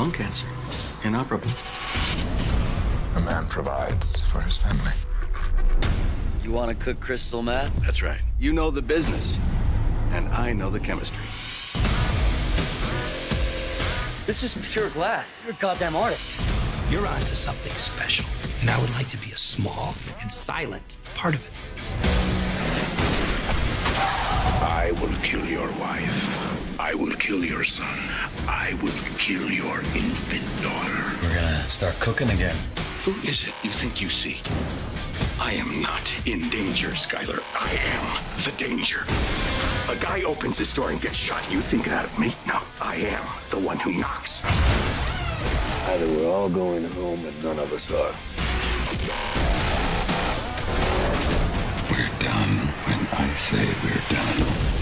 lung cancer. Inoperable. A man provides for his family. You want to cook crystal meth? That's right. You know the business, and I know the chemistry. This is pure glass. You're a goddamn artist. You're onto something special, and I would like to be a small and silent part of it. I will kill your wife. I will kill your son. I will kill your infant daughter. We're gonna start cooking again. Who is it you think you see? I am not in danger, Skyler. I am the danger. A guy opens his door and gets shot. You think that of me? No, I am the one who knocks. Either we're all going home and none of us are. We're done when I say we're done.